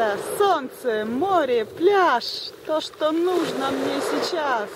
лето, солнце, море, пляж. То, что нужно мне сейчас.